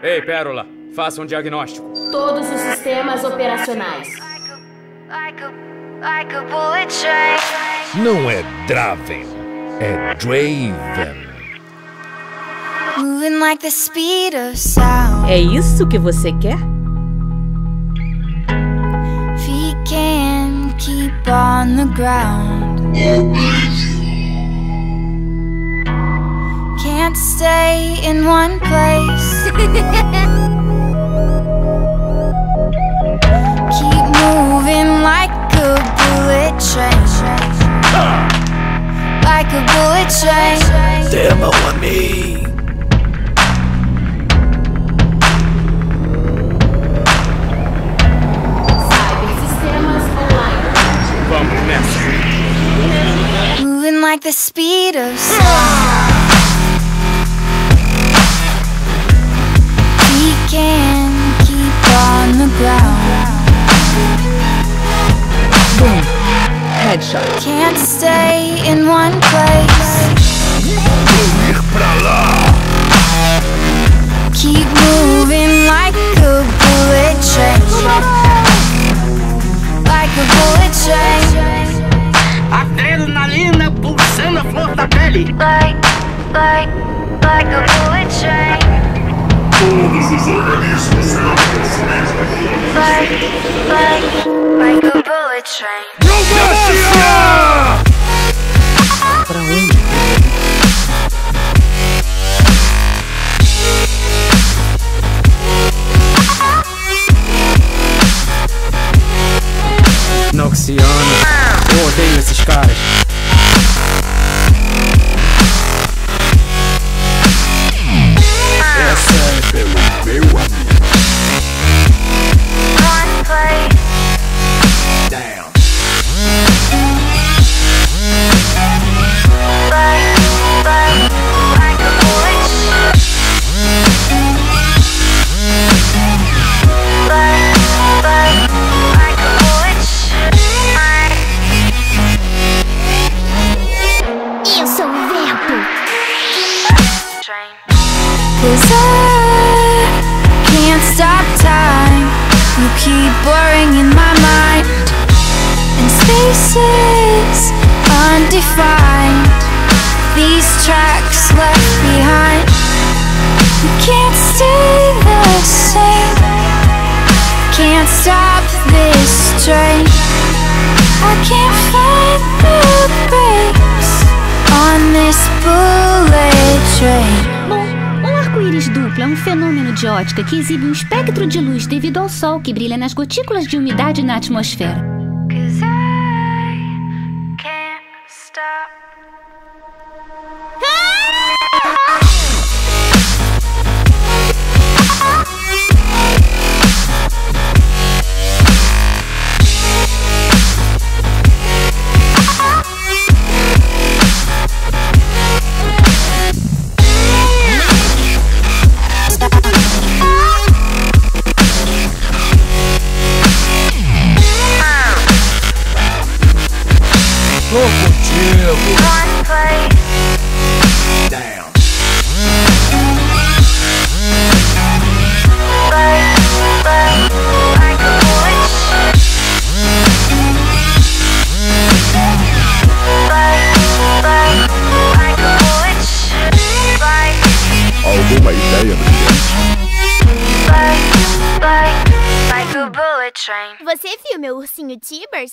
Ei, Pérola, faça um diagnóstico. Todos os sistemas operacionais. Não é Draven, é Draven. Moving like the speed of sound. É isso que você quer? Can keep on the ground. Can't stay in one place. keep moving like a bullet train. Like a bullet train. Demo a mim. Cybersistemas online. Vamos. Moving like the speed of sound. Can keep on the ground. Boom. Headshot. Can't stay in one place. Ir pra lá. Keep moving like a bullet train. Like a bullet train. Adrenalina pulsando a flor da pele. Like, like, like a bullet train. Like, like, like a bullet train. Pra onde? Noxiana. Eu odeio esses caras. Train. Cause I can't stop time. You keep blurring in my mind. And spaces undefined. These tracks left behind. You can't stay the same. Can't stop this train. I can't find the brakes on this bullet fenômeno de ótica que exibe um espectro de luz devido ao sol que brilha nas gotículas de umidade na atmosfera. ideia. Você viu meu ursinho Tibers?